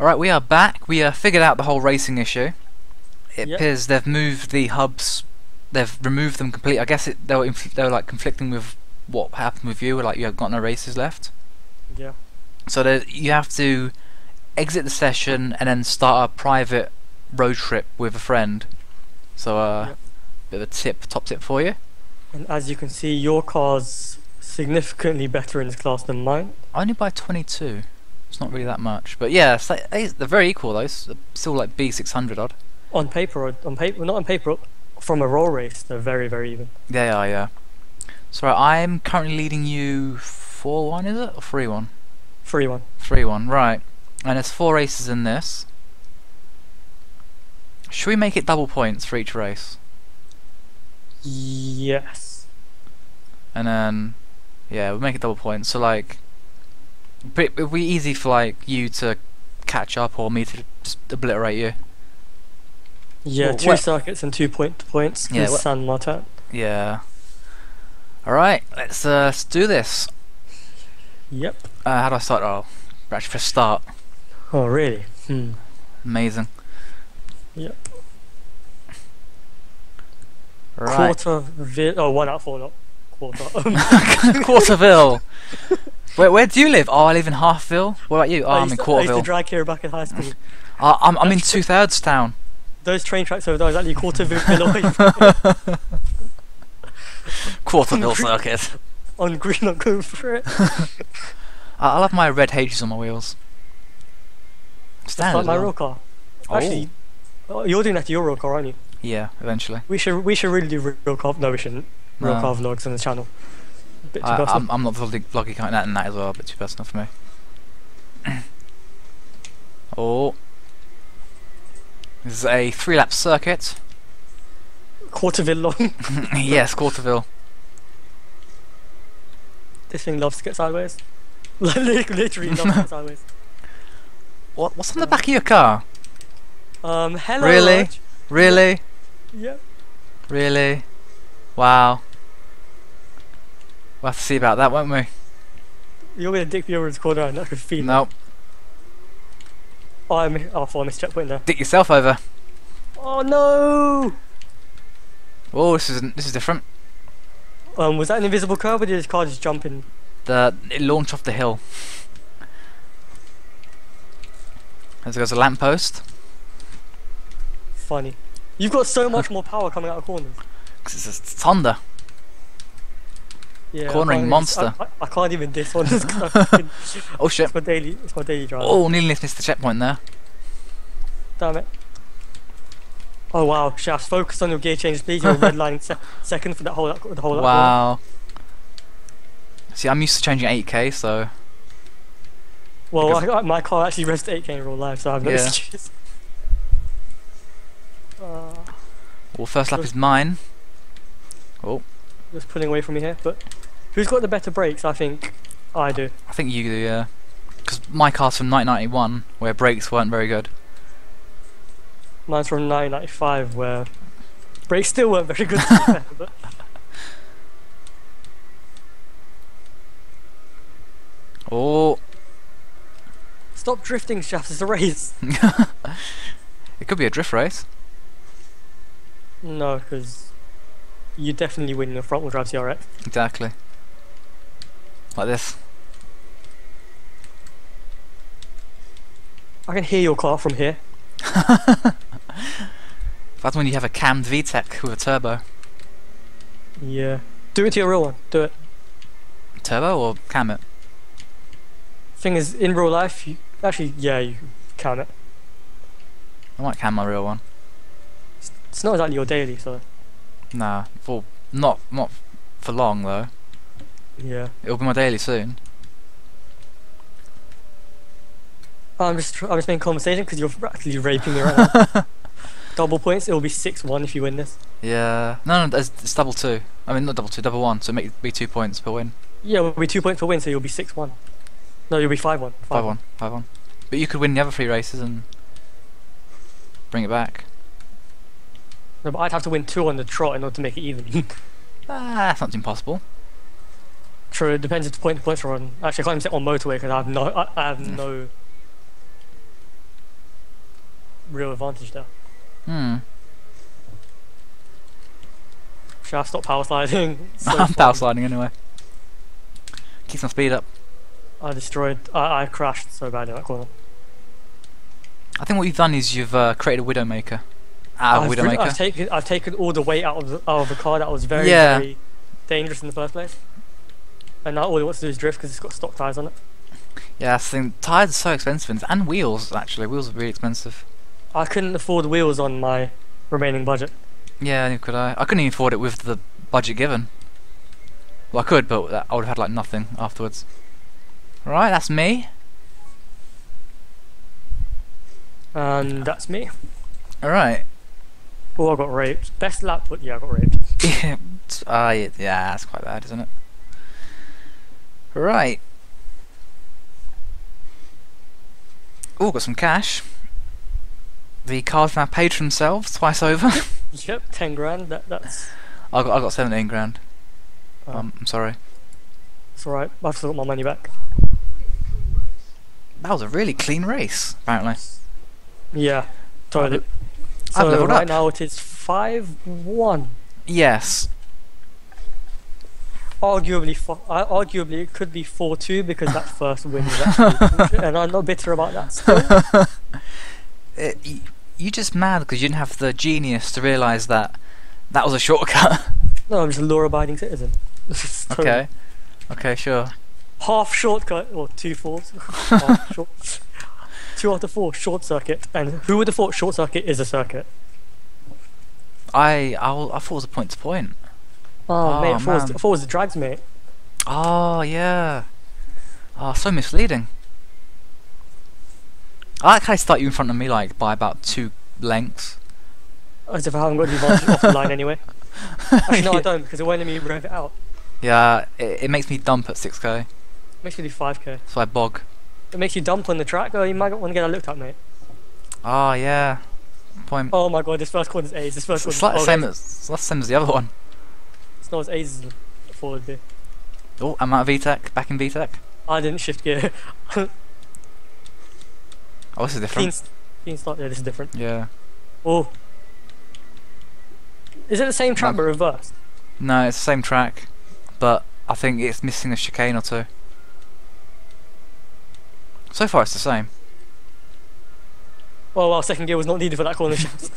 Alright, we are back. We uh, figured out the whole racing issue. It Yep. appears they've moved the hubs. They've removed them completely. I guess it, they were they were like conflicting with what happened with you. Like you have got no races left. Yeah. So you have to exit the session and then start a private road trip with a friend. So uh, Yep. bit of a tip, top tip for you. And as you can see, your car's significantly better in this class than mine. Only by 22. It's not really that much, but yeah, like, eh, they're very equal though. It's still like B600 odd. On paper, on paper, not on paper. From a roll race, they're very, very even. Yeah, yeah, yeah. So I'm currently leading you 4-1, is it? Or 3-1? Free one. 3-1, right. And there's four races in this. Should we make it double points for each race? Yes. And then, yeah, we'll make it double points. So like, but it would be easy for like you to catch up or me to just obliterate you. Yeah, Well, two what- circuits and two point points. Yeah, what- San Martin. Yeah. All right, let's uh, let's do this. Yep. Uh, how do I start? Oh, actually press start. Oh, really? Hmm. Amazing. Yep. Right. Quarter. Vi- oh, one out of four, not quarter. Quarterville. Where where do you live? Oh, I live in Halfville. What about you? Oh, I'm in to- I used to Quarterville. drag here back in high school. Uh, I'm I'm in Two Thirds Town. Those train tracks over there is actually quarter Villa away from- Quarterville Circuit. on green. I'm going for it. I, I love my red H's on my wheels. That's Standard. like my real car. Oh. Actually, oh, you're doing that to your real car, aren't you? Yeah, eventually. We should we should really do real car. No, we shouldn't. Real No. car vlogs on the channel. Bit too I, personal. I'm I'm not kind of that and that as well, but it's too personal for me. oh. This is a three lap circuit. Quarterville long. yes, Quarterville. this thing loves to get sideways. Literally loves to get sideways. What what's on the back of your car? Um, hello. Really? Really? Yeah. Really? Wow. We'll have to see about that, won't we? You're gonna dick me over his corner and not feed. Nope. Oh, I mi- oh, I I missed checkpoint there. Dick yourself over. Oh no! Oh, this is this is different. Um, was that an invisible curve or did this car just jump in? The it launched off the hill. As goes a lamppost. Funny. You've got so much more power coming out of corners. 'Cause it's, it's Honda. Yeah. Cornering monster. I, I, can't even this. 'cause fucking- Oh shit. it's my daily. It's my daily drive. Oh, nearly missed the checkpoint there. Damn it. Oh wow, Shafz, focus on your gear change, please. You're redlining se- second for that whole the whole. Wow. See, I'm used to changing 8k, so Well, I, I- my car actually rests 8k in real life, so I have no Yeah. issues. Uh, well, first lap is mine. Just pulling away from me here, but who's got the better brakes? I think I do. I think you do, yeah. Because my car's from 1991, where brakes weren't very good. Mine's from 1995, where brakes still weren't very good. fair, but Oh, stop drifting, Shafz. It's a race. it could be a drift race. No, because you definitely win the front wheel drive CRX. Exactly. Like this. I can hear your car from here. That's when you have a cammed VTEC with a turbo. Yeah. Do it to your real one. Do it. Turbo or cam it? Thing is, in real life, you actually, yeah, you can it. I might cam my real one. It's not exactly your daily, so Nah, for not not for long though. yeah. It'll be my daily soon. Oh, I'm just, I'm just making conversation because you're actually raping me right now. Double points. It will be six one if you win this. Yeah. No, no, it's, it's double two. I mean, not double two, double one. So make it be two points per win. Yeah, it will be two points for win, so you'll be six one. No, you'll be five one. Five one, five one. But you could win the other three races and bring it back. No, but I'd have to win two on the trot in order to make it even. Ah, that's not impossible. True. It depends if the point the points are on. Actually, I can't even say on motorway because I have no, I, I have no. real advantage there. Hmm. Should I stop power sliding? So I'm power sliding anyway. Keeps my speed up. I destroyed. I, I crashed so bad in that corner. I think what you've done is you've uh, created a Widowmaker. Of I've, re- I've taken. I've taken all the weight out of the, out of the car that was very Yeah. very dangerous in the first place. And now all it wants to do is drift because it's got stock tires on it. Yeah, I think tires are so expensive, and- wheels actually. Wheels are really expensive. I couldn't afford wheels on my remaining budget. Yeah, neither could I. I couldn't even afford it with the budget given. Well, I could, but I would have had like nothing afterwards. Right, that's me. And that's me. All right. Oh, I got raped. Best lap, but yeah, I got raped. yeah, uh, yeah, that's quite bad, isn't it? Right. Oh, got some cash. The car's now paid for themselves twice over. Yep, ten grand. That that's. I got I got seventeen grand. Oh. Um, I'm sorry. It's alright. I've still got my money back. That was a really clean race, apparently. Yeah, totally. I've So leveled right up. now it is five one. Yes. Arguably, fo- uh, arguably it could be four two because that first win was actually, and I'm not bitter about that. Still. It, y- you just mad because you didn't have the genius to realise that that was a shortcut. No, I'm just a law-abiding citizen. Totally- okay. Okay, sure. Half shortcut or two fours. Half short. Two out of four short circuit, and who would have thought short circuit is a circuit? I I, I thought it was a point to point. Oh, Oh, mate, I thought, was. I thought it was the drags, mate. Oh yeah. Oh, so misleading. I like how they start you in front of me like by about two lengths. As if I haven't got the advantage off the line anyway. Actually, no, I don't because it won't let me rev it out. Yeah, it, it makes me dump at 6k, It makes me do 5k. so I bog. It makes you dump on the track. Oh, you might want to get a looked at, mate. Oh yeah. Point. Oh my god, this first corner's A's. This first it's corner's oh, same as it's the same as the other one. It's not as A's as thought it'd. Oh, I'm out of VTEC, back in VTEC. I didn't shift gear. Oh, this is different. s- clean start there. This is different. Yeah. Oh. Is it the same track No. but reversed? No, it's the same track, but I think it's missing a chicane or two. So far, it's the same. Oh wow, second gear was not needed for that corner shift.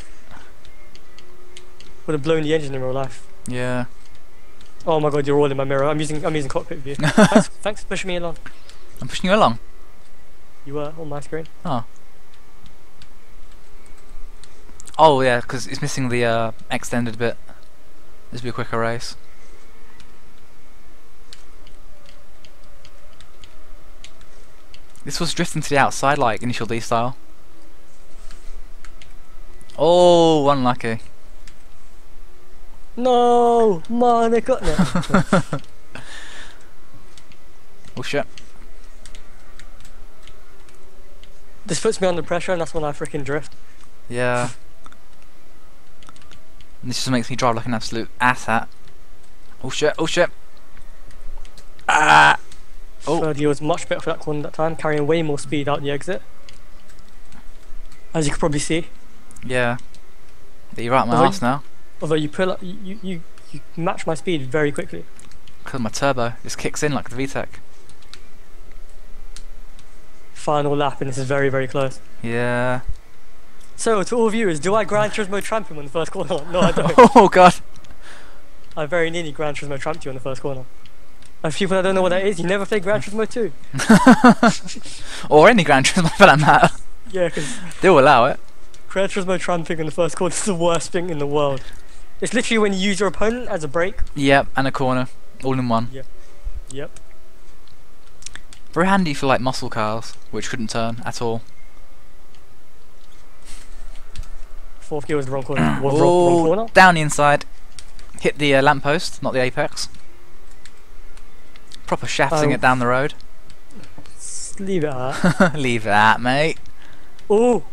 Would have blown the engine in real life. Yeah. Oh my god, you're all in my mirror. I'm using I'm using cockpit view. thanks, thanks for pushing me along. I'm pushing you along. You were on my screen. Oh yeah, because it's missing the uh, extended bit. This will be a quicker race. This was drifting to the outside like initial D style. Oh, unlucky. No, Monica. No. Oh shit. this puts me under pressure, and that's when I freaking drift. Yeah. This just makes me drive like an absolute ass asshat. Oh shit, oh shit. Ah! Oh. Third gear was much better for that corner that time, carrying way more speed out the exit. As you could probably see. Yeah. You're right, my Although ass now. Although you pull up, you, you, you, you match my speed very quickly. Because my turbo just kicks in like the VTEC. Final lap, and this is very, very close. Yeah. So, to all viewers, do I Gran Turismo tramp him on the first corner? No, I don't. oh god. I very nearly Gran Turismo tramped you on the first corner. And people that don't know what that is, you never play Gran Turismo 2. or any Gran Turismo for that matter. Yeah, because They'll allow it. Gran Turismo tramping in the first corner is the worst thing in the world. It's literally when you use your opponent as a brake. Yep, and a corner. All in one. Yep. Yep. Very handy for like muscle cars, which couldn't turn at all. Fourth gear was the wrong corner. Was wrong, wrong Oh, corner. down the inside. Hit the uh, lamppost, not the apex. Proper shafting Oh. it down the road. Leave it at that. Leave that, mate. Oh!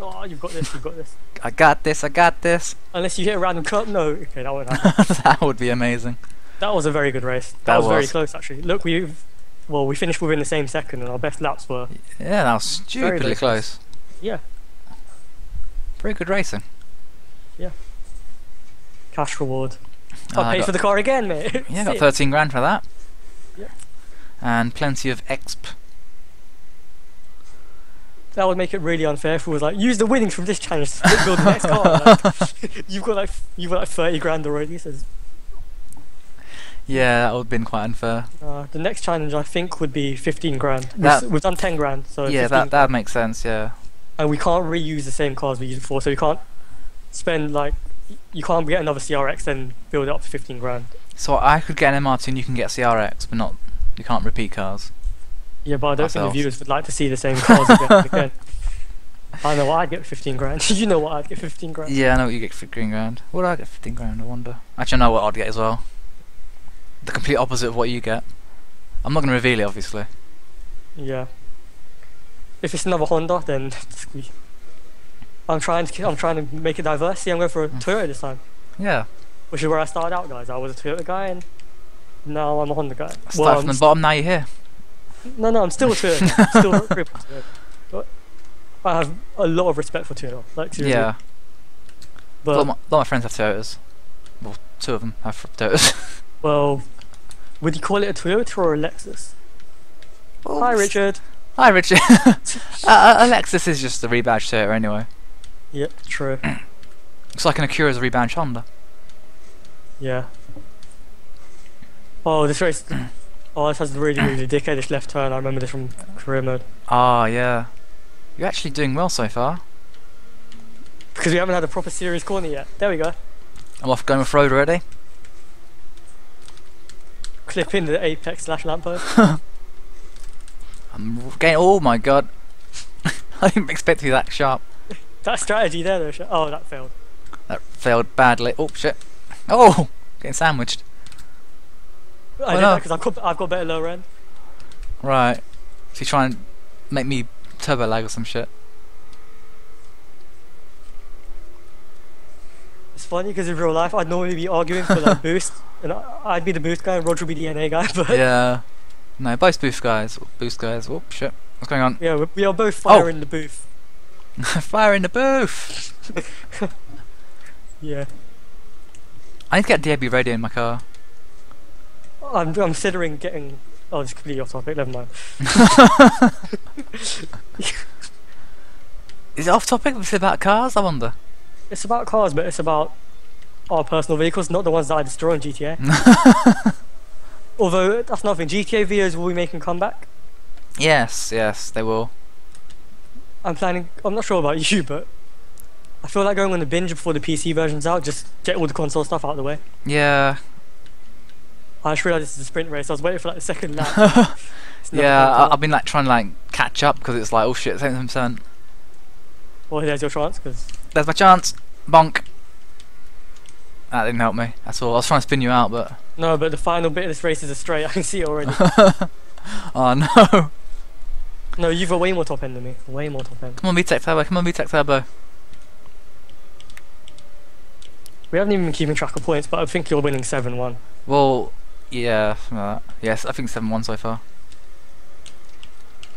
Oh, you've got this, you've got this. I got this, I got this. Unless you hit a random cut, No, okay, that won't happen. that would be amazing. that was a very good race. That, That was, very close, actually. Look, we've well, we finished within the same second, and our best laps were. Yeah, that was stupidly close. close. Very good racing. Yeah. Cash reward. Uh, I paid got- for the car again, mate. Yeah, got 13 grand for that. Yep. And plenty of exp. That would make it really unfair if it was like use the winnings from this challenge to build the next car. Like, you've got like you've got like thirty grand already. So Yeah, that would have been quite unfair. uh, the next challenge I think would be fifteen grand. We've, we've done ten grand, so yeah, that that makes sense. Yeah. and we can't reuse the same cars we used before, so we can't spend like you can't get another CRX and build it up to fifteen grand. So I could get an MR2 and you can get CRX, but not you can't repeat cars. Yeah, but I don't think the viewers would like to see the same cars again. again. I know what I'd get for fifteen grand. you know what I'd get for fifteen grand. Yeah, I know what you get for 15 grand. What would I get for 15 grand? I wonder. Actually, I know what I'd get as well. The complete opposite of what you get. I'm not going to reveal it, obviously. Yeah. If it's another Honda, then we- I'm trying to I'm trying to make it diverse. See, I'm going for a Mm. Toyota this time, Yeah. which is where I started out, guys. I was a Toyota guy, and now I'm a Honda guy. Start Well, from I'm the bottom, now you're here. no, no, I'm still a Toyota. still a Toyota. But I have a lot of respect for Toyota. Like seriously. Yeah. a, lot of my, a lot of my friends have Toyotas. Well, two of them have Toyotas. well, would you call it a Toyota or a Lexus? Hi, Richard. Hi, Richard. uh, a Lexus is just a rebadged Toyota anyway. Yep, true. Looks like an Acura is a rebadged Honda. Yeah. Oh, this race. Oh, this has really, really dickheadish left turn. I remember this from career mode. Ah, yeah. You're actually doing well so far. Because we haven't had a proper serious corner yet. There we go. I'm off going with road already. Clip in the apex slash lamppost. I'm getting. Oh my god. I didn't expect to be that sharp. That strategy there, though. Oh, that failed. That failed badly. Oh shit. Oh, getting sandwiched. I Oh, no. because I've got, I've got better lower end. Right. So you try and make me turbo lag or some shit. It's funny because in real life, I'd normally be arguing for like boost, and I'd be the boost guy, and Roger would be the NA guy. But yeah. No, both boost guys. Boost guys. Oh shit. What's going on? Yeah, we are both Oh. the booth. Fire in the booth. Yeah. I need to get DAB radio in my car. I'm, I'm considering getting. Oh, this is completely off topic. Never mind. Is it off topic? Is it about cars? I wonder. It's about cars, but it's about our personal vehicles, not the ones that I destroy in GTA. Although that's nothing. GTA videos will be making a comeback. yes, yes, they will. I'm planning. I'm not sure about you, but I feel like going on a binge before the PC version's out. Just get all the console stuff out of the way. Yeah, I just realised this is a sprint race. I was waiting for like the second lap. Yeah. I, I've been like trying to like catch up because it's like oh shit, seventy percent. Well, there's your chance because There's my chance. Bonk. That didn't help me at all. I was trying to spin you out, but no, but the final bit of this race is a straight. I can see it already. oh no. No, you've got way more top end than me. Way more top end. Come on, VTEC Turbo. Come on, VTEC Turbo. We haven't even been keeping track of points, but I think you're winning seven one. Well, yeah, like that. yes, I think seven one so far.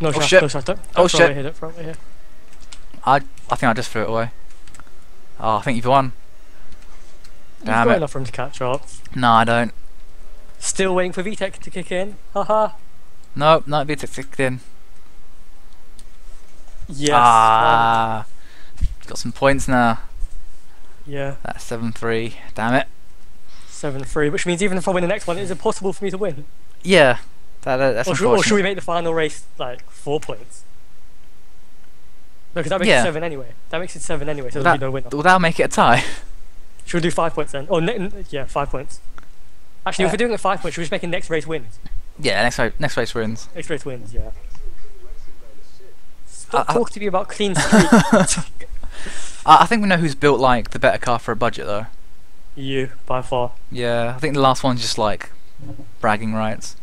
No, Oh, Shaft, shit. no, Shaft, don't, Oh, throw shit. it it here. I I think I just threw it away. Oh, I think you've won. You've Damn got it. enough room to catch up. No, I don't. Still waiting for VTEC to kick in. Haha. No, not VTEC kicked in. Yes. Ah, got some points now. yeah. That's seven three. Damn it. Seven three, which means even if I win the next one, is it possible for me to win? Yeah, that, that that's Or should, or should we make the final race like four points? No, because that makes Yeah. it seven anyway. That makes it seven anyway, so Well, there'll be no winner. Well, that'll make it a tie. Should we do five points then? Oh, yeah, five points. Actually, if Uh, we're doing it five points, should we just make it next race wins? Yeah, next race, next race wins. Next race wins, yeah. Stop I- talking to me about clean streak. I, think we know who's built like the better car for a budget though. you, by far. Yeah, I think the last one's just like bragging rights.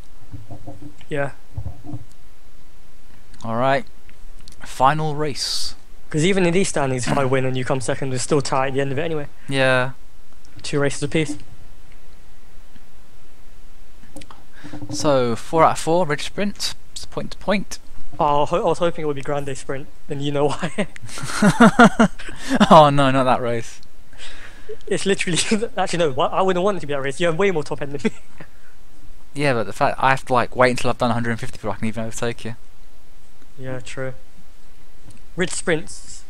Yeah. All right, final race. Because even in these standings, if I win and you come second, we're still tied at the end of it anyway. Yeah. Two races apiece. So four out of four, ridge sprint, it's point to point. Oh, I was hoping it would be Grande Sprint, and you know why. oh no, not that race. it's literally actually no. I wouldn't want it to be that race. You have way more top end than me. Yeah, but the fact I have to like wait until I've done 150 before I can even overtake you. yeah, true. Ridge Sprints.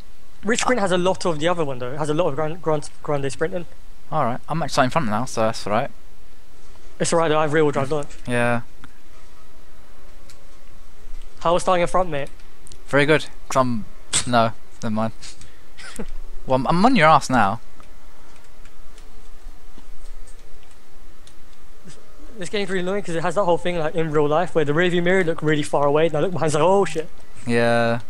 Ridge Sprint has a lot of the other one though. It has a lot of Grand, Grand, Grande Sprinting. All right, I'm actually in front now, so that's all right. It's alright. I have real drive launch. Yeah, How was starting in front, mate? very good. Cause I'm no, never mind. Well, I'm, I'm on your ass now. This game's really annoying because it has that whole thing like in real life where the rearview mirror look really far away, and I look behind, it's like, oh shit. Yeah,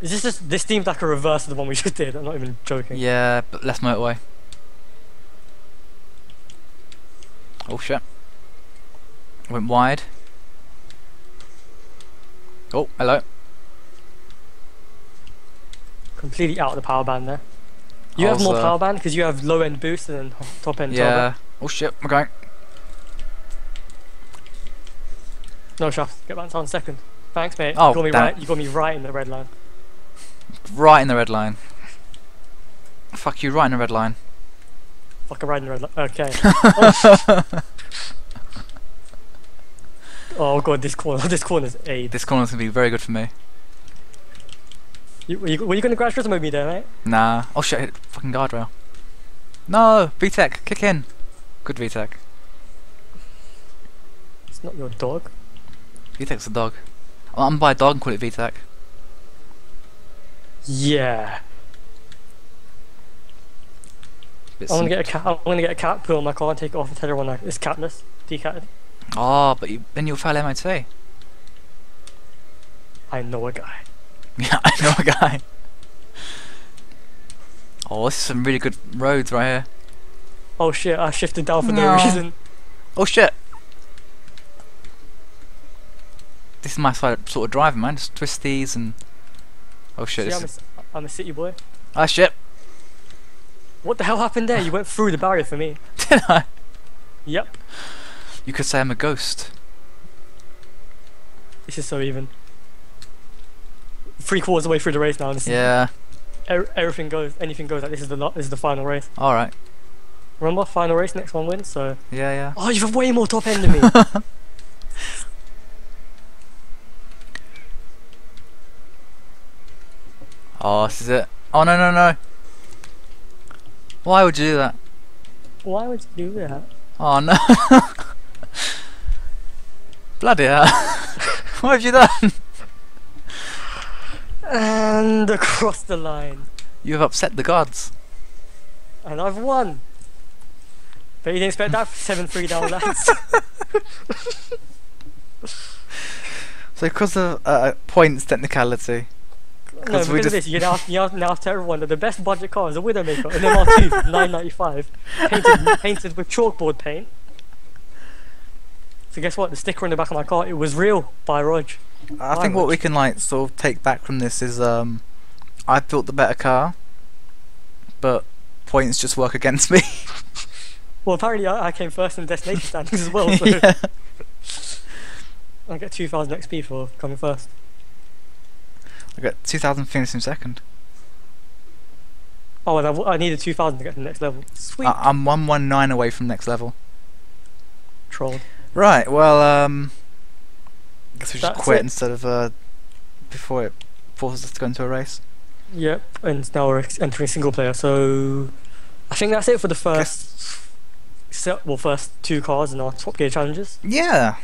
Is this just this seems like a reverse of the one we just did? I'm not even joking. yeah, but less motorway. Oh shit. Went wide. Oh, hello. Completely out of the power band there. You have more Also- power band because you have low end boost and then top end turbo. Yeah. Oh shit, we're going. No shaft. Get back on second. Thanks, mate. Oh, you got me damn right. You got me right in the red line. Right in the red line. Fuck you, right in the red line. Fucking right in the red line. Okay. oh Oh, god, this corner. This corner's aid. This corner's gonna be very good for me. You, were, you, were you gonna crash rhythm with me there, mate? Nah. Oh shit, hit fucking guardrail. No! VTEC, kick in! Good VTEC. It's not your dog. VTEC's a dog. I'm by a dog and call it VTEC. Yeah. I'm gonna get a cat. I'm gonna get a cat. On my car and take it off and tell everyone like it's catless, decatted. Oh, but you, then you'll fail MOT. I know a guy. Yeah, I know a guy. Oh, this is some really good roads right here. Oh shit! I shifted down for no, No. reason. Oh shit! This is my side sort of driving, man. Just twisties and. Oh shit! See, I'm, a, is... I'm a city boy. Ah shit! What the hell happened there? You went through the barrier for me. Did I? Yep. You could say I'm a ghost. This is so even. Three quarters of the way through the race now. Yeah. er- everything goes. Anything goes. Like this is the this is the final race. All right. Remember, final race, next one wins. So. Yeah, yeah. Oh, you have way more top end than me. Oh, this is it. Oh no no no! Why would you do that? Why would you do that? Oh no! Bloody hell! what have you done? And across the line. You have upset the gods. And I've won. But you didn't expect that 7 3 down. So because of uh, points technicality. no, 'Cause because we of just- this, you now, you now, now tell everyone that the best budget car is a Widowmaker, an MR2, 995, painted, painted with chalkboard paint. So guess what? The sticker on the back of my car, it was real by Roj. I think what we can like sort of take back from this is um, I built the better car, but points just work against me. Well, apparently I, I came first in the destination standings as well, so yeah. I get 2000 XP for coming first. I got 2,000 finishing second. Oh, and I, w- I needed 2000 to get to the next level. Sweet. I- I'm 119 away from next level. Trolled. Right. Well, um, I guess we just That's quit it. instead of uh, before it forces us to go into a race. Yep, and now we're entering single player. So I think that's it for the first, se- well, first two cars in our Top Gear challenges. Yeah.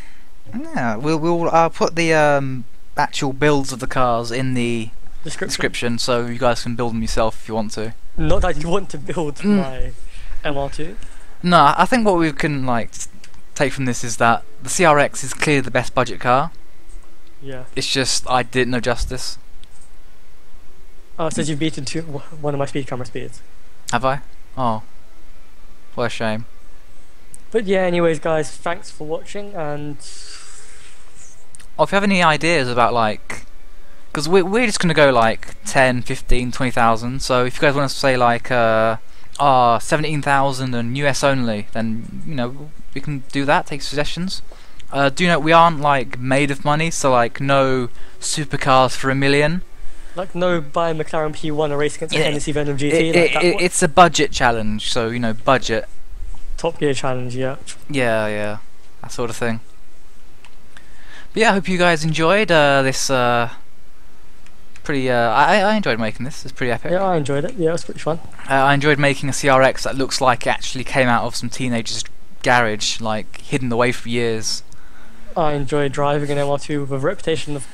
Yeah. We'll we'll uh, put the um actual builds of the cars in the Description. description so you guys can build them yourself if you want to. Not that you want to build Mm. my MR2. No, I think what we can like take from this is that the CRX is clearly the best budget car. Yeah. It's just I didn't know justice. Oh, says you've beaten two, one of my speed camera speeds. Have I? Oh, what a shame. But yeah, anyways, guys, thanks for watching, and Oh, if you have any ideas about like, because we're we're just gonna go like 10, 15, 20,000. So if you guys want to say like uh, ah 17,000 and US only, then you know we can do that. Take suggestions. Uh, do note we aren't like made of money, so like no supercars for a million. Like no buying McLaren P1 a race against a Hennessy Venom GT. It- like it- that it- it's a budget challenge, so you know budget. Top Gear challenge, yeah. Yeah, yeah, that sort of thing. But yeah, I hope you guys enjoyed uh, this. Uh, pretty. Uh, I I enjoyed making this. It's pretty epic. Yeah, I enjoyed it. Yeah, it was pretty fun. Uh, I enjoyed making a CRX that looks like it actually came out of some teenager's garage, like hidden away for years. I enjoy driving an MR2 with a reputation of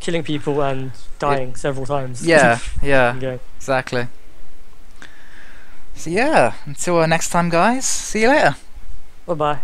killing people and dying several times. Yeah, yeah, exactly. So yeah, until uh, next time, guys. See you later. Bye bye.